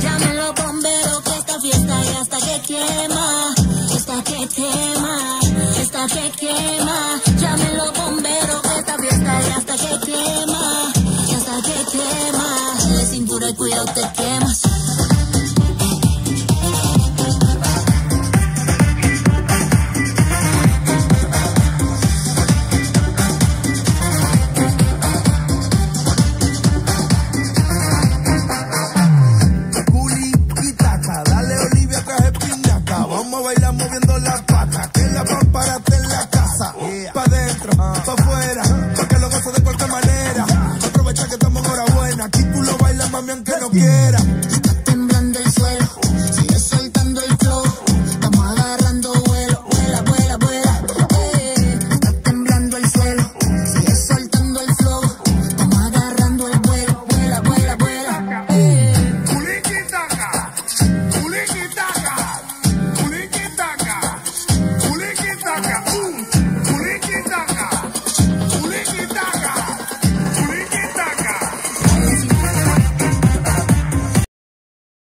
Llamen los bomberos que esta fiesta ya hasta que quema, hasta que quema, hasta que quema. Llamen los bomberos que esta fiesta ya hasta que quema, hasta que quema. De cintura y cuidado te quemas. baila moviendo las patas. Que la pamparate en la casa. Pa' dentro, pa' afuera. Pa' que lo gozo de cualquier manera. Aprovecha que estamos en hora buena. Aquí tú lo bailas, mami, aunque no quieras.